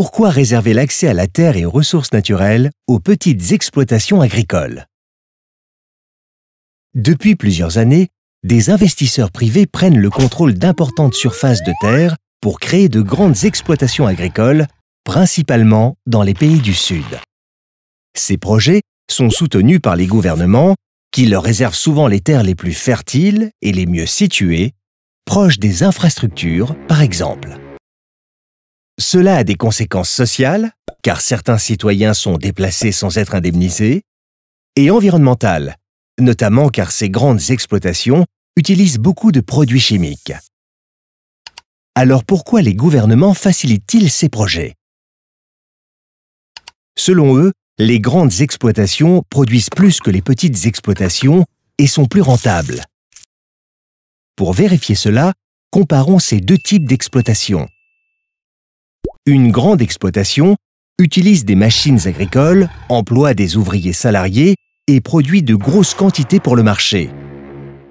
Pourquoi réserver l'accès à la terre et aux ressources naturelles aux petites exploitations agricoles? Depuis plusieurs années, des investisseurs privés prennent le contrôle d'importantes surfaces de terre pour créer de grandes exploitations agricoles, principalement dans les pays du Sud. Ces projets sont soutenus par les gouvernements qui leur réservent souvent les terres les plus fertiles et les mieux situées, proches des infrastructures par exemple. Cela a des conséquences sociales, car certains citoyens sont déplacés sans être indemnisés, et environnementales, notamment car ces grandes exploitations utilisent beaucoup de produits chimiques. Alors pourquoi les gouvernements facilitent-ils ces projets? Selon eux, les grandes exploitations produisent plus que les petites exploitations et sont plus rentables. Pour vérifier cela, comparons ces deux types d'exploitation. Une grande exploitation utilise des machines agricoles, emploie des ouvriers salariés et produit de grosses quantités pour le marché.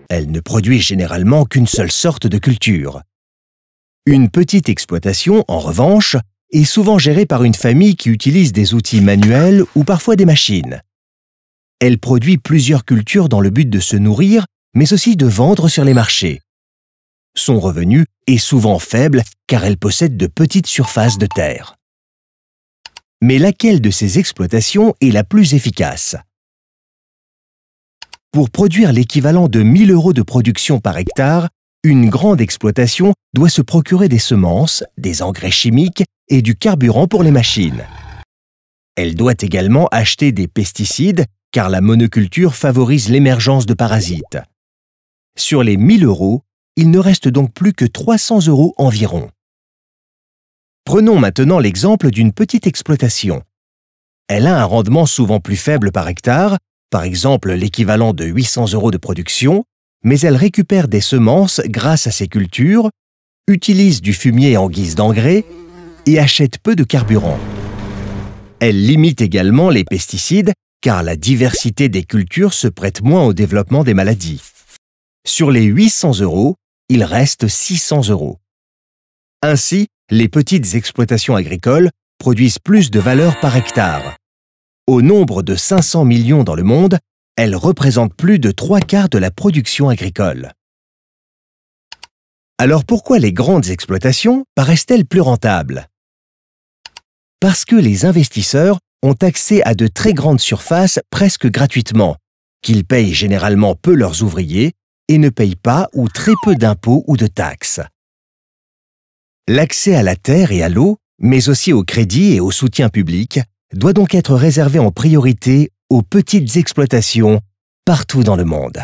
Elle ne produit généralement qu'une seule sorte de culture. Une petite exploitation, en revanche, est souvent gérée par une famille qui utilise des outils manuels ou parfois des machines. Elle produit plusieurs cultures dans le but de se nourrir, mais aussi de vendre sur les marchés. Son revenu est souvent faible car elle possède de petites surfaces de terre. Mais laquelle de ces exploitations est la plus efficace? Pour produire l'équivalent de 1000 euros de production par hectare, une grande exploitation doit se procurer des semences, des engrais chimiques et du carburant pour les machines. Elle doit également acheter des pesticides car la monoculture favorise l'émergence de parasites. Sur les 1000 euros, il ne reste donc plus que 300 euros environ. Prenons maintenant l'exemple d'une petite exploitation. Elle a un rendement souvent plus faible par hectare, par exemple l'équivalent de 800 euros de production, mais elle récupère des semences grâce à ses cultures, utilise du fumier en guise d'engrais et achète peu de carburant. Elle limite également les pesticides car la diversité des cultures se prête moins au développement des maladies. Sur les 800 euros, il reste 600 euros. Ainsi, les petites exploitations agricoles produisent plus de valeur par hectare. Au nombre de 500 millions dans le monde, elles représentent plus de trois quarts de la production agricole. Alors pourquoi les grandes exploitations paraissent-elles plus rentables? Parce que les investisseurs ont accès à de très grandes surfaces presque gratuitement, qu'ils payent généralement peu leurs ouvriers et ne payent pas ou très peu d'impôts ou de taxes. L'accès à la terre et à l'eau, mais aussi au crédit et au soutien public, doit donc être réservé en priorité aux petites exploitations partout dans le monde.